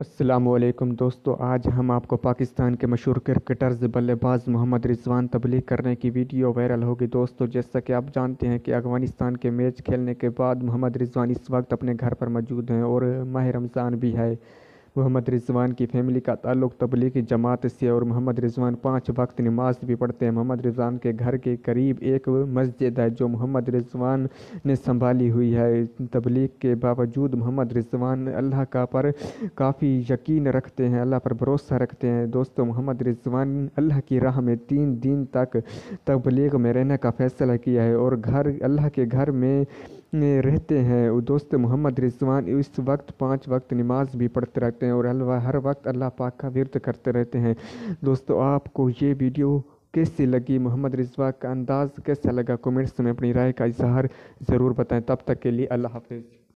असलम दोस्तों, आज हम आपको पाकिस्तान के मशहूर क्रिकेटर्स बल्लेबाज मोहम्मद रिजवान तबलीग करने की वीडियो वायरल होगी। दोस्तों, जैसा कि आप जानते हैं कि अफ़गानिस्तान के मैच खेलने के बाद मोहम्मद रिजवान इस वक्त अपने घर पर मौजूद हैं और माह रमज़ान भी है। मोहम्मद रिजवान की फैमिली का ताल्लुक तबलीगी जमात से और मोहम्मद रिजवान पाँच वक्त नमाज़ भी पढ़ते हैं। मोहम्मद रिजवान के घर के करीब एक मस्जिद है जो मोहम्मद रिजवान ने संभाली हुई है। तबलीग के बावजूद मोहम्मद रिजवान अल्लाह का पर काफ़ी यकीन रखते हैं, अल्लाह पर भरोसा रखते हैं। दोस्तों, मोहम्मद रिजवान अल्लाह की राह में तीन दिन तक तबलीग में रहने का फ़ैसला किया है और घर, अल्लाह के घर में रहते हैं। वो दोस्त मोहम्मद रिजवान इस वक्त पाँच वक्त नमाज़ भी पढ़ते रहते हैं और हर वक्त अल्लाह पाक का विरत करते रहते हैं। दोस्तों, आपको ये वीडियो कैसी लगी? मोहम्मद रिजवा का अंदाज़ कैसा लगा? कमेंट्स में अपनी राय का इजहार ज़रूर बताएँ। तब तक के लिए अल्लाह हाफिज़।